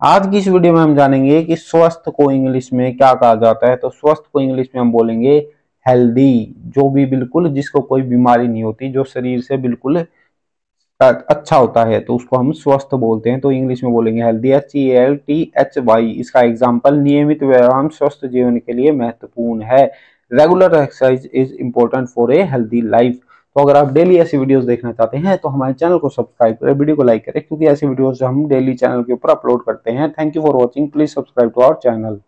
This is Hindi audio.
आज की इस वीडियो में हम जानेंगे कि स्वस्थ को इंग्लिश में क्या कहा जाता है। तो स्वस्थ को इंग्लिश में हम बोलेंगे हेल्दी जो भी बिल्कुल जिसको कोई बीमारी नहीं होती, जो शरीर से बिल्कुल अच्छा होता है तो उसको हम स्वस्थ बोलते हैं। तो इंग्लिश में बोलेंगे healthy H E L T H Y इसका एग्ज़ाम्पल नियमित व्यायाम स्वस्थ जीवन के लिए महत्वपूर्ण है। Regular exercise is important for a healthy life तो अगर आप डेली ऐसी वीडियोस देखना चाहते हैं तो हमारे चैनल को सब्सक्राइब करें वीडियो को लाइक करें, क्योंकि ऐसी वीडियोस हम डेली चैनल के ऊपर अपलोड करते हैं। Thank you for watching please subscribe to our channel